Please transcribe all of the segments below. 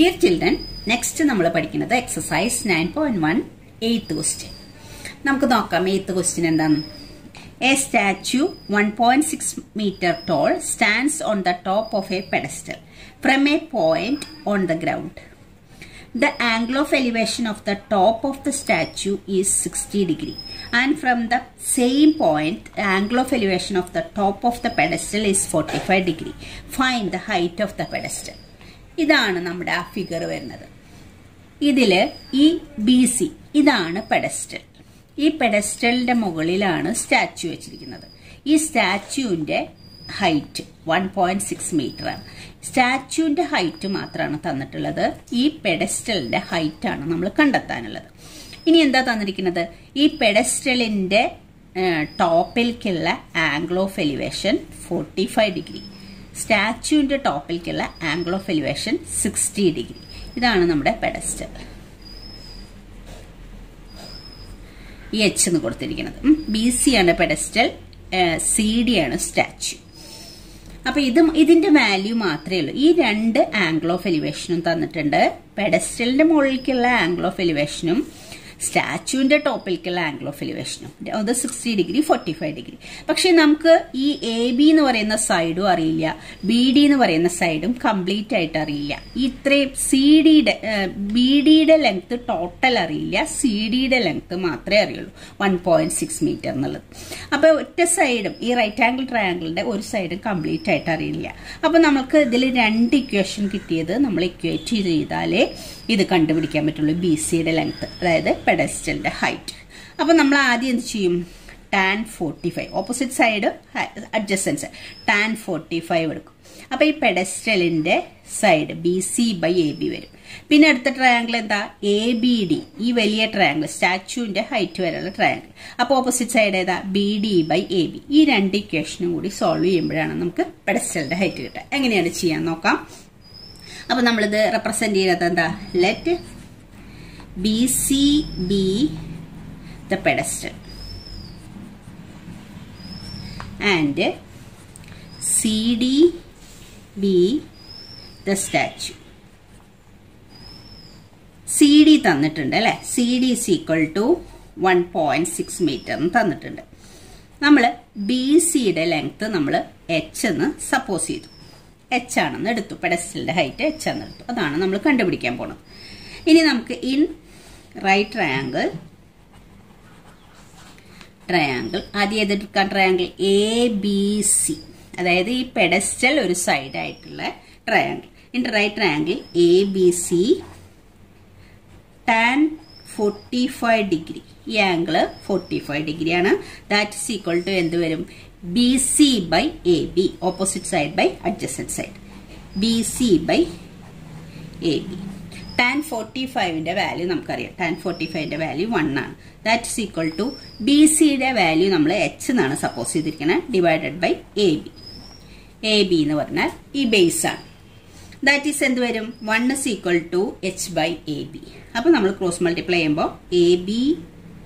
Dear children next നമ്മൾ പഠിക്കുന്നത് exercise nine point one eighth question നമുക്ക് നോക്കാം എയ്ത്ത് ക്വസ്റ്റ്യൻ എന്താണ് a statue one point six metre tall stands on the top of a pedestal from a point on the ground The angle of elevation of the top of the statue is 60 degree and from the same point the angle of elevation of the top of the pedestal is 45 degree. Find the height of the pedestal. ഇതാണ് നമ്മുടെ ആ figure വരുന്നത്. ഇതിൽ ഈ B C ഇതാണ് pedestal ഈ പെഡസ്റ്റലിന്റെ മുകളിലാണ് സ്റ്റാച്യു വെച്ചിരിക്കുന്നത്. ഈ സ്റ്റാച്യുവിന്റെ height one point six metre ആണ്. സ്റ്റാച്യുവിന്റെ ഹൈറ്റ് മാത്രമാണ് തന്നിട്ടുള്ളത്. ഈ പെഡസ്റ്റലിന്റെ ഹൈറ്റ് ആണ് നമ്മൾ കണ്ടെത്താനുള്ളത്. ഇനി എന്താ തന്നിരിക്കുന്നത്? ഈ പെഡസ്റ്റലിന്റെ ടോപ്പിലേക്കുള്ള angle of elevation forty five degree സ്റ്റാച്യുവിന്റെ ടോപ്പിലേക്കുള്ള angle of elevation sixty degree. ഇതാണ് നമ്മുടെ പെഡസ്റ്റൽ. ഈ എച്ച് എന്ന് കൊടുത്തിരിക്കുന്നത്. ബി സി ആണ് പെഡസ്റ്റൽ സി ഡി ആണ് സ്റ്റാച്യു അപ്പൊ ഇത് ഇതിന്റെ വാല്യൂ മാത്രമേ ഉള്ളൂ. ഈ രണ്ട് ആംഗിൾ ഓഫ് എലിവേഷനും തന്നിട്ടുണ്ട്. പെഡസ്റ്റലിന്റെ മുകളിലേക്കുള്ള ആംഗിൾ ഓഫ് എലിവേഷനും സ്റ്റാച്യുവിന്റെ ടോപ്പിലേക്കുള്ള ആംഗിൾ ഓഫ് എലിവേഷനും അത് sixty degree forty five degree പക്ഷെ നമുക്ക് ഈ എ ബി എന്ന് പറയുന്ന സൈഡും അറിയില്ല. ബി ഡി എന്ന് പറയുന്ന സൈഡും കംപ്ലീറ്റ് ആയിട്ട് അറിയില്ല. ഇത്രയും സി ഡിയുടെ ബി ഡിയുടെ ലെങ്ത് ടോട്ടൽ അറിയില്ല. സി ഡിയുടെ ലെങ്ത് മാത്രമേ അറിയുള്ളൂ. വൺ പോയിന്റ് സിക്സ് മീറ്റർ എന്നുള്ളത്. അപ്പൊ ഒറ്റ സൈഡും ഈ റൈറ്റ് ആംഗിൾ ട്രയാംഗിളിന്റെ ഒരു സൈഡും കംപ്ലീറ്റ് ആയിട്ട് അറിയില്ല. അപ്പൊ നമുക്ക് ഇതിൽ രണ്ട് ഇക്വേഷൻ കിട്ടിയത് നമ്മൾ ഇക്വേറ്റ് ചെയ്താലേ ഇത് കണ്ടുപിടിക്കാൻ പറ്റുള്ളൂ ബി സിയുടെ ലെങ്ത് അതായത് പെഡസ്റ്റലിന്റെ ഹൈറ്റ് അപ്പൊ നമ്മൾ ആദ്യം എന്ത് ചെയ്യും? Tan forty five opposite side adjacent tan forty five എടുക്കും. അപ്പൊ ഈ പെഡസ്റ്റലിന്റെ side B C by A B വരും. പിന്നെ അടുത്ത ട്രയാങ്കിൾ എന്താ? എ ബി ഡി ഈ വലിയ ട്രയാങ്കിൾ സ്റ്റാച്യുവിന്റെ ഹൈറ്റ് വരെയുള്ള ട്രയാങ്കിൾ അപ്പോൾ ഓപ്പോസിറ്റ് സൈഡ് ഏതാ? B D by A B ഈ രണ്ട് ഇക്വേഷനും കൂടി സോൾവ് ചെയ്യുമ്പോഴാണ് നമുക്ക് പെഡസ്റ്റലിന്റെ ഹൈറ്റ് കിട്ടുക. എങ്ങനെയാണ് ചെയ്യാൻ നോക്കാം? അപ്പൊ നമ്മളിത് റെപ്രസെന്റ് ചെയ്യുന്നത് എന്താ? Let B C be the pedestal and C D be the statue C D തന്നിട്ടുണ്ട് അല്ലേ? C D is equal to one point six metre എന്ന് തന്നിട്ടുണ്ട്. നമ്മൾ ബി സിയുടെ ലെങ്ത്ത് നമ്മൾ എച്ച് എന്ന് സപ്പോസ് ചെയ്തു. എച്ച് ആണെന്ന് എടുത്തു. പെഡസ്റ്റലിന്റെ ഹൈറ്റ് എച്ച് ആണെന്ന് എടുത്തു. അതാണ് നമ്മൾ കണ്ടുപിടിക്കാൻ പോണത്. ഇനി നമുക്ക് ഇൻ റൈറ്റ് ട്രയാങ്കിൾ ട്രയാങ്കിൾ ആദ്യം ഏതെടുക്കാൻ ട്രയാങ്കിൾ എ ബി സി അതായത് ഈ പെഡസ്റ്റൽ ഒരു സൈഡ് ആയിട്ടുള്ള triangle in right triangle A B C tan forty five degree ഈ ആംഗിൾ ഫോർട്ടി ഫൈവ് ഡിഗ്രിയാണ് ദാറ്റ് ഈക്വൽ ടു എന്ത് വരും? B opposite side by adjacent side B C by A B tan forty ഫൈവിന്റെ value നമുക്കറിയാം. Tan forty ഫൈവിന്റെ value one ആണ്. That is equal to B സിയുടെ value നമ്മൾ H എന്നാണ് suppose ചെയ്തിരിക്കുന്നത് divided by A B A B എന്ന് പറഞ്ഞാൽ ഈ ബേസ് ആണ്. ദാറ്റ് ഈസ് എന്ത് വരും? One is equal to H by A B അപ്പൊ നമ്മൾ ക്രോസ് മൾട്ടിപ്ലൈ ചെയ്യുമ്പോൾ A B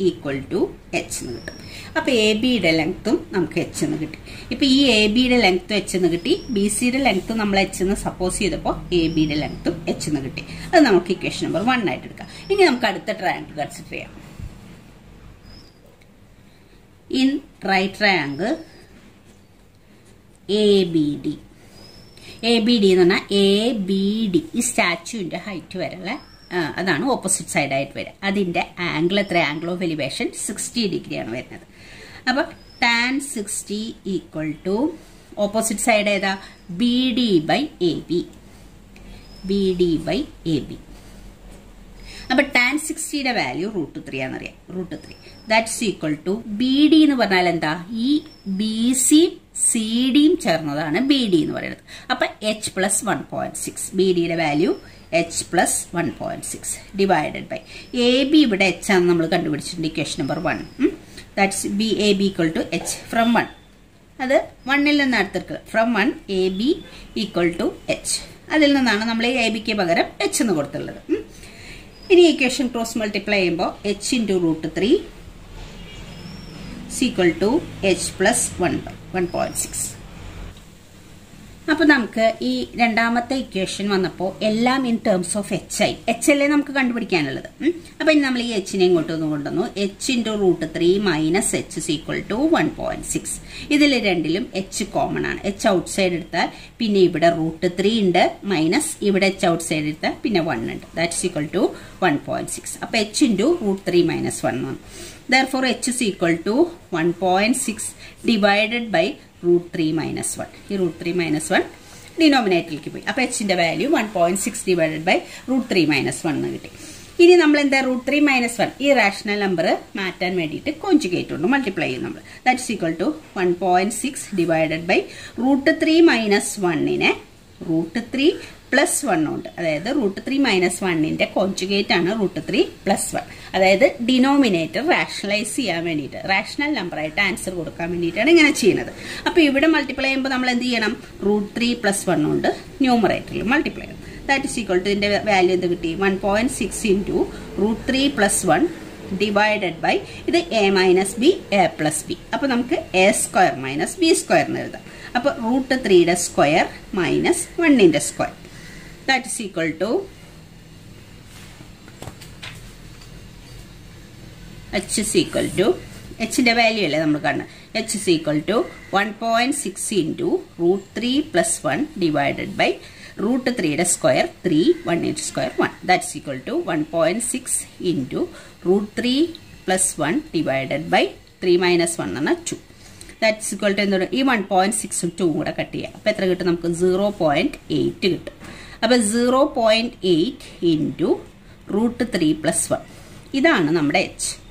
equal to H എന്ന് കിട്ടും. അപ്പോൾ എ ബിയുടെ ലെങ്ത്തും നമുക്ക് എച്ച് എന്ന് കിട്ടി. ഇപ്പൊ ഈ എ ബിയുടെ ലെങ്ത്തും എച്ച് എന്ന് കിട്ടി. ബി സിയുടെ ലെങ്ത്തും നമ്മൾ എച്ച് എന്ന് സപ്പോസ് ചെയ്തപ്പോൾ എ ബിയുടെ ലെങ്ത്തും എച്ച് എന്ന് കിട്ടി. അത് നമുക്ക് ഇക്വേഷൻ നമ്പർ വൺ ആയിട്ട് എടുക്കാം. ഇനി നമുക്ക് അടുത്ത ട്രയാങ്കിൾ കൺസിഡർ ചെയ്യാം. In right triangle A B D A B D എന്ന് പറഞ്ഞാൽ എ ബി ഡി ഈ സ്റ്റാച്യുവിന്റെ ഹൈറ്റ് വരെയുള്ള അതാണ് ഓപ്പോസിറ്റ് സൈഡായിട്ട് വരിക. അതിന്റെ ആംഗിൾ എത്ര? ആംഗിൾ ഓഫ് എലിവേഷൻ സിക്സ്റ്റി ഡിഗ്രിയാണ് വരുന്നത്. അപ്പൊ tan sixty equal to opposite side ഏതാ? B D by A B B D by A B അപ്പൊ ടാൻ സിക്സ്റ്റിയുടെ value root three ആണെന്നറിയാം. Root three that's equal to B D എന്ന് പറഞ്ഞാൽ എന്താ? ഈ ബി സി സി ഡിയും ചേർന്നതാണ് ബി ഡി എന്ന് പറയുന്നത്. അപ്പൊ H plus one point six B ഡിയുടെ value H plus one point six divided by A B ഇവിടെ എച്ച് ആണ് നമ്മൾ കണ്ടുപിടിച്ചിട്ടുണ്ട് equation number one that's B A B equal to H from one അത് വണ്ണിൽ നിന്ന് അടുത്തിരിക്കുക from one A B equal to H അതിൽ നിന്നാണ് നമ്മൾ എ ബിക്ക് പകരം എച്ച് എന്ന് കൊടുത്തുള്ളത് ഇനി ഇക്വേഷൻ ക്രോസ് മൾട്ടിപ്ലൈ ചെയ്യുമ്പോൾ H into root three equal to h plus one by one point six അപ്പൊ നമുക്ക് ഈ രണ്ടാമത്തെ ഇക്വേഷൻ വന്നപ്പോൾ എല്ലാം ഇൻ ടേംസ് ഓഫ് എച്ച് ആയി. എച്ച് അല്ലേ നമുക്ക് കണ്ടുപിടിക്കാനുള്ളത്? ഉം. അപ്പൊ ഇനി നമ്മൾ ഈ എച്ചിനെ ഇങ്ങോട്ട് ഒന്ന് കൊണ്ടുവന്നു. H into root three minus H is equal to one point six ഇതിൽ രണ്ടിലും എച്ച് കോമൺ ആണ്. എച്ച് ഔട്ട് സൈഡ് എടുത്താൽ പിന്നെ ഇവിടെ റൂട്ട് ത്രീ ഉണ്ട്. മൈനസ് ഇവിടെ എച്ച് ഔട്ട് സൈഡ് എടുത്താൽ പിന്നെ വൺ ഉണ്ട്. That equal to one point six അപ്പൊ H into root three minus one ആണ്. Therefore h is equal to 1.6 divided by root 3 minus 1 ഈ root 3 minus 1 ഡിനോമിനേറ്ററിലേക്ക് പോയി. അപ്പൊ എച്ചിന്റെ value one point six divided by root three minus one എന്ന് കിട്ടി. ഇനി നമ്മൾ എന്താ റൂട്ട് ത്രീ മൈനസ് വൺ ഈ റാഷണൽ നമ്പർ മാറ്റാൻ വേണ്ടിയിട്ട് കോഞ്ചുഗേറ്റ് കൊണ്ട് മൾട്ടിപ്ലൈ ചെയ്യും നമ്മൾ. That is equal to one point six divided by root three minus വണ്ണിനെ root three plus one ഉണ്ട്. അതായത് റൂട്ട് ത്രീ മൈനസ് വണ്ണിന്റെ കോഞ്ചുഗേറ്റ് ആണ് റൂട്ട് ത്രീ പ്ലസ് വൺ. അതായത് ഡിനോമിനേറ്റർ റാഷണലൈസ് ചെയ്യാൻ വേണ്ടിയിട്ട് റാഷണൽ നമ്പർ ആയിട്ട് ആൻസർ കൊടുക്കാൻ വേണ്ടിയിട്ടാണ് ഇങ്ങനെ ചെയ്യുന്നത്. അപ്പൊ ഇവിടെ മൾട്ടിപ്ലൈ ചെയ്യുമ്പോൾ നമ്മൾ എന്ത് ചെയ്യണം? റൂട്ട് ത്രീ പ്ലസ് വൺ ഉണ്ട്. ന്യൂമറേറ്ററിൽ മൾട്ടിപ്ലൈ ചെയ്യണം. ദാറ്റ് ഇസ് ഈക്വൾ ടു ഇതിന്റെ വാല്യൂ എന്ത് കിട്ടി? One point six into root three plus one divided by ഇത് A minus B A plus B അപ്പൊ നമുക്ക് A square minus B square എന്ന് എഴുതാം. അപ്പൊ റൂട്ട് ത്രീയുടെ സ്ക്വയർ മൈനസ് വണ്ണിന്റെ square. That is equal to H is equal to എച്ചിന്റെ value അല്ലേ നമ്മൾ കാണുന്നത് H is equal to one point six into root three plus one divided by root ത്രീയുടെ square three one into square one that is equal to one point six into root three plus one divided by three minus one എന്ന two that's equal to എന്താണ് ഈ one point സിക്സും ടൂവും കൂടെ cut ചെയ്യാം. അപ്പം എത്ര കിട്ടും? നമുക്ക് സീറോ പോയിന്റ് എയ്റ്റ് കിട്ടും. അപ്പം zero point eight into root three plus one ഇതാണ് നമ്മുടെ എച്ച്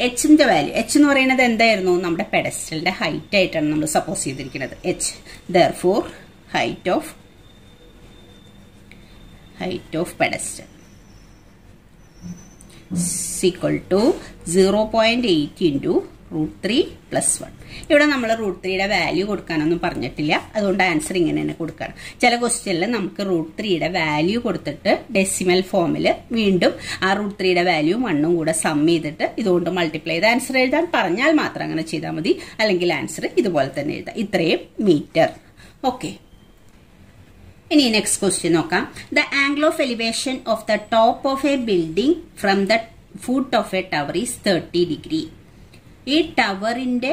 എച്ചിന്റെ വാല്യൂ എച്ച് എന്ന് പറയുന്നത് എന്തായിരുന്നു? നമ്മുടെ പെഡസ്റ്റലിന്റെ ഹൈറ്റ് ആയിട്ടാണ് നമ്മൾ സപ്പോസ് ചെയ്തിരിക്കുന്നത്. H therefore height of height of pedestal equal to zero point eight into root three plus one. ഇവിടെ നമ്മൾ റൂട്ട് ത്രീയുടെ വാല്യൂ കൊടുക്കാനൊന്നും പറഞ്ഞിട്ടില്ല. അതുകൊണ്ട് ആൻസർ ഇങ്ങനെ തന്നെ കൊടുക്കണം. ചില ക്വസ്റ്റ്യനിൽ നമുക്ക് റൂട്ട് ത്രീയുടെ വാല്യൂ കൊടുത്തിട്ട് ഡെസിമൽ ഫോമിൽ വീണ്ടും ആ റൂട്ട് ത്രീയുടെ വാല്യൂ വണ്ണും കൂടെ സം ചെയ്തിട്ട് ഇതുകൊണ്ട് മൾട്ടിപ്ലൈ ചെയ്ത് ആൻസർ എഴുതാൻ പറഞ്ഞാൽ മാത്രം അങ്ങനെ ചെയ്താൽ മതി. അല്ലെങ്കിൽ ആൻസർ ഇതുപോലെ തന്നെ എഴുതാം. ഇത്രയും മീറ്റർ ഓക്കെ ഇനി നെക്സ്റ്റ് ക്വസ്റ്റ്യൻ നോക്കാം. The angle of elevation of the top of a building from the foot of a tower is thirty degree ഈ ടവറിന്റെ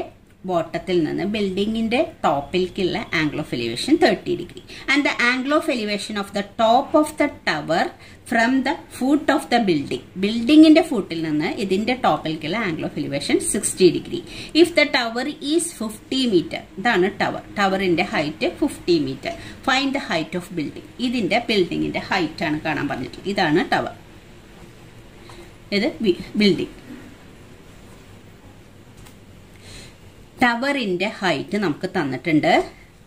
ബോട്ടത്തിൽ നിന്ന് ബിൽഡിങ്ങിന്റെ ടോപ്പിലേക്കുള്ള angle of elevation thirty degree and the angle of elevation of the top of the tower from the foot of the building ബിൽഡിങ്ങിന്റെ ഫുട്ടിൽ നിന്ന് ഇതിന്റെ ടോപ്പിലേക്കുള്ള angle of elevation sixty degree if the tower is fifty metre ഇതാണ് tower ടവറിന്റെ height fifty metre fine the height of building ഇതിന്റെ ബിൽഡിങ്ങിന്റെ height ആണ് കാണാൻ പറഞ്ഞിട്ടുള്ളത്. ഇതാണ് ടവർ ഇത് ബിൽഡിംഗ് ടവറിന്റെ ഹൈറ്റ് നമുക്ക് തന്നിട്ടുണ്ട്.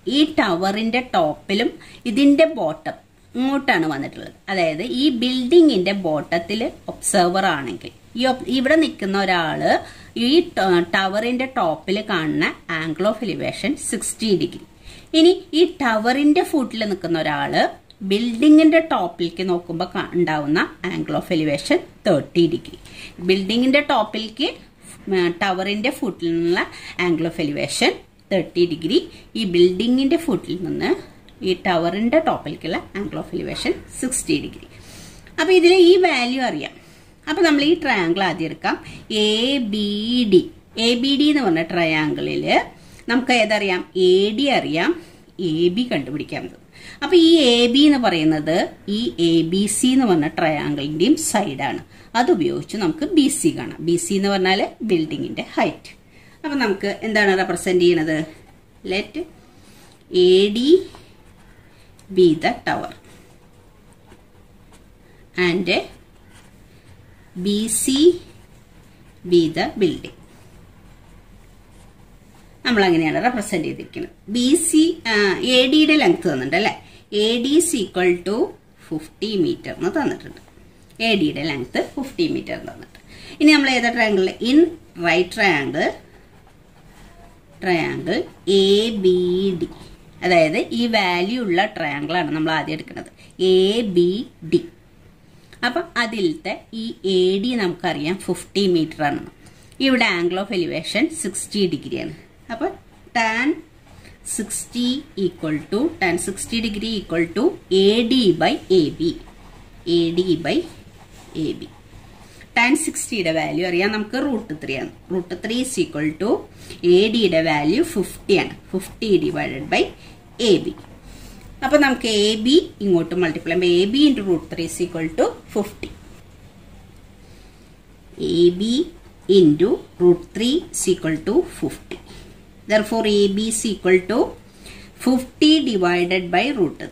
ഈ ടവറിന്റെ ടോപ്പിലും ഇതിന്റെ ബോട്ടം ഇങ്ങോട്ടാണ് വന്നിട്ടുള്ളത്. അതായത് ഈ ബിൽഡിങ്ങിന്റെ ബോട്ടത്തിൽ ഒബ്സർവർ ആണെങ്കിൽ. ഇവിടെ നിൽക്കുന്ന ഒരാൾ ഈ ടവറിന്റെ ടോപ്പിൽ കാണുന്ന angle of elevation sixty degree ഇനി ഈ ടവറിന്റെ ഫുട്ടിൽ നിൽക്കുന്ന ഒരാൾ ബിൽഡിങ്ങിന്റെ ടോപ്പിലേക്ക് നോക്കുമ്പോൾ ഉണ്ടാവുന്ന angle of elevation thirty degree ബിൽഡിങ്ങിന്റെ ടോപ്പിലേക്ക് ടവറിന്റെ ഫുട്ടിൽ നിന്നുള്ള angle of elevation thirty degree ഈ ബിൽഡിങ്ങിന്റെ ഫുട്ടിൽ നിന്ന് ഈ ടവറിന്റെ ടോപ്പിലേക്കുള്ള angle of elevation sixty degree അപ്പോൾ ഇതിൽ ഈ വാല്യൂ അറിയാം. അപ്പോൾ നമ്മൾ ഈ ട്രയാങ്കിൾ ആദ്യം എടുക്കാം. A B D A B D എന്ന് പറഞ്ഞ ട്രയാങ്കിളിൽ നമുക്ക് ഏതറിയാം? എ ഡി അറിയാം. എ ബി കണ്ടുപിടിക്കാൻ പറ്റും അപ്പൊ ഈ എ ബി എന്ന് പറയുന്നത് ഈ എ ബി സി എന്ന് പറഞ്ഞ ട്രയാങ്കിളിന്റെയും സൈഡാണ് അത് ഉപയോഗിച്ച് നമുക്ക് ബി സി കാണാം. ബി സി എന്ന് പറഞ്ഞാൽ ബിൽഡിങ്ങിന്റെ ഹൈറ്റ് അപ്പൊ നമുക്ക് എന്താണ് റെപ്രസെന്റ് ചെയ്യുന്നത് let A D B the tower and B C B the building നമ്മൾ അങ്ങനെയാണ് റെപ്രസെന്റ് ചെയ്തിരിക്കുന്നത് ബി സി എ ഡിയുടെ ലെങ്ത് തന്നിട്ടുണ്ട് അല്ലെ A D is equal to fifty metre എന്ന് തന്നിട്ടുണ്ട്. എ ഡിയുടെ ലെങ്ത് ഫിഫ്റ്റി മീറ്റർ എന്ന് തന്നിട്ടുണ്ട്. ഇനി നമ്മൾ ഏതാ triangle in right triangle triangle A B D അതായത് ഈ വാല്യൂ ഉള്ള ട്രയാങ്കിൾ ആണ് നമ്മൾ ആദ്യം എടുക്കുന്നത്. എ ബി ഡി അപ്പം അതിലത്തെ ഈ എ ഡി നമുക്കറിയാം ഫിഫ്റ്റി മീറ്റർ ആണെന്ന്. ഇവിടെ ആംഗിൾ ഓഫ് എലിവേഷൻ സിക്സ്റ്റി ഡിഗ്രിയാണ് അപ്പം tan sixty equal to tan sixty degree equal to A D by A B A D by A B tan സിക്സ്റ്റിയുടെ value അറിയാം നമുക്ക് റൂട്ട് ത്രീ ആണ്. Root three is equal to A ഡിയുടെ value fifty ആണ്. Fifty divided by A B അപ്പൊ നമുക്ക് A B ഇങ്ങോട്ട് multiply ചെയ്യുമ്പോൾ A B into root three is equal to fifty A B into root three is equal to fifty therefore A B is equal to fifty divided by root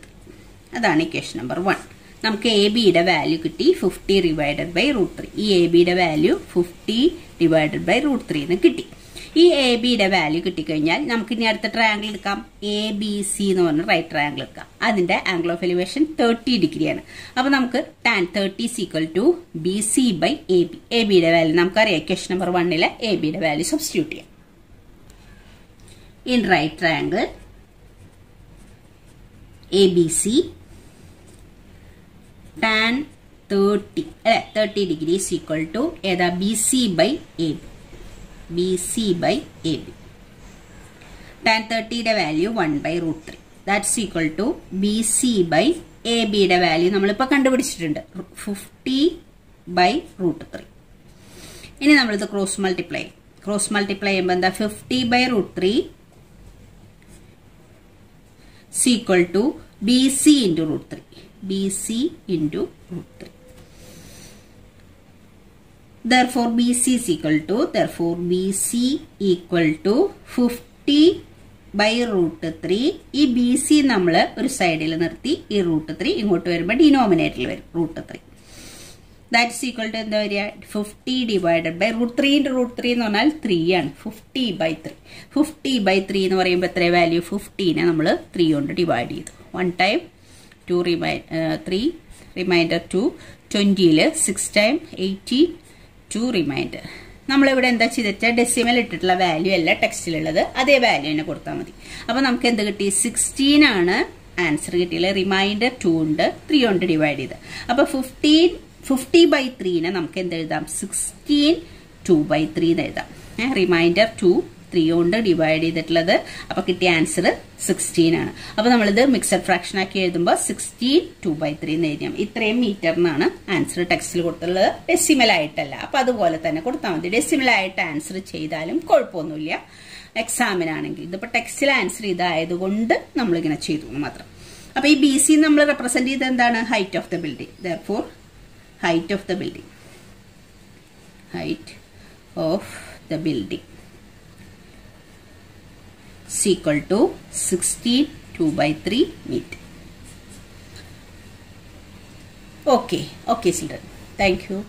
അതാണ് equation number one നമുക്ക് A ബിയുടെ value കിട്ടി fifty divided by root three ഈ A ബിയുടെ value fifty divided by root three എന്ന് കിട്ടി. ഈ A ബിയുടെ വാല്യൂ കിട്ടിക്കഴിഞ്ഞാൽ നമുക്ക് ഇനി അടുത്ത ട്രയാങ്കിൾ എടുക്കാം. എ ബി സി എന്ന് പറഞ്ഞ റൈറ്റ് ട്രയാങ്കിൾ എടുക്കാം. അതിന്റെ ആംഗിൾ ഓഫ് എലിവേഷൻ തേർട്ടി ഡിഗ്രിയാണ്. അപ്പൊ നമുക്ക് tan thirty is equal to B C by A B A ബിയുടെ വാല്യൂ നമുക്കറിയാം. ക്വസ്റ്റ് നമ്പർ വണ്ണിലെ എ ബിയുടെ വാല്യൂ സബ്സ്റ്റിറ്റ്യൂട്ട് ചെയ്യാം. Triangle A B C tan thirty അല്ലെ thirty degree is equal to ഏതാ B C by A B B C by A B tan തേർട്ടിയുടെ value one by root three that's equal to B C by A ബിയുടെ value നമ്മളിപ്പോൾ കണ്ടുപിടിച്ചിട്ടുണ്ട്. Fifty by root three ഇനി നമ്മളിത് cross multiply cross multiply ചെയ്യുമ്പോൾ എന്താ? Fifty by root three to B C into root three B C into root three therefore BC is equal to therefore BC equal to 50 by root three ഈ B C നമ്മൾ ഒരു സൈഡിൽ നിർത്തി ഈ root three ഇങ്ങോട്ട് വരുമ്പോൾ ഡിനോമിനേറ്ററിൽ വരും root three that's equal to എന്താ വരിക? Fifty divided by root three into root three എന്ന് പറഞ്ഞാൽ ത്രീ ആണ്. Fifty by three fifty by three എന്ന് പറയുമ്പോൾ എത്ര വാല്യൂ ഫിഫ്റ്റീനെ നമ്മൾ ത്രീ കൊണ്ട് ഡിവൈഡ് ചെയ്തു. വൺ ടൈം ടു റിമൈ three reminder two ട്വന്റിയിൽ six time eighteen two remainder നമ്മളിവിടെ എന്താ ചെയ്തിട്ട് ഡെസിമൽ ഇട്ടിട്ടുള്ള വാല്യൂ അല്ല ടെക്സ്റ്റിലുള്ളത് അതേ വാല്യൂ തന്നെ കൊടുത്താൽ മതി. അപ്പോൾ നമുക്ക് എന്ത് കിട്ടി? സിക്സ്റ്റീൻ ആണ് ആൻസർ കിട്ടിയില്ല റിമൈൻഡർ ടു ഉണ്ട് ത്രീ കൊണ്ട് ഡിവൈഡ് ചെയ്ത് അപ്പോൾ ഫിഫ്റ്റീൻ ഫിഫ്റ്റി ബൈ ത്രീനെ നമുക്ക് എന്ത് എഴുതാം? സിക്സ്റ്റീൻ ടു ബൈ ത്രീ എന്ന് എഴുതാം. റിമൈൻഡർ ടു ത്രീ കൊണ്ട് ഡിവൈഡ് ചെയ്തിട്ടുള്ളത്. അപ്പൊ കിട്ടിയ ആൻസർ സിക്സ്റ്റീൻ ആണ്. അപ്പൊ നമ്മളിത് മിക്സഡ് ഫ്രാക്ഷൻ ആക്കി എഴുതുമ്പോൾ സിക്സ്റ്റീൻ ടു ബൈ ത്രീ എന്ന് എഴുതിയാം ഇത്രയും മീറ്ററിനാണ് ആൻസർ ടെക്സ്റ്റിൽ കൊടുത്തുള്ളത് ഡെസിമൽ ആയിട്ടല്ല. അപ്പൊ അതുപോലെ തന്നെ കൊടുത്താൽ മതി. ഡെസിമൽ ആയിട്ട് ആൻസർ ചെയ്താലും കുഴപ്പമൊന്നുമില്ല. എക്സാമിനാണെങ്കിൽ ഇതിപ്പോ ടെക്സ്റ്റിൽ ആൻസർ ഇതായതുകൊണ്ട് നമ്മളിങ്ങനെ ചെയ്തു മാത്രം. അപ്പൊ ഈ ബി സി നമ്മൾ റെപ്രസെന്റ് ചെയ്ത് എന്താണ്? Height of the building therefore height of the building. Height of the building. Is equal to 16 2 by 3 meter. Okay okay children. Thank you.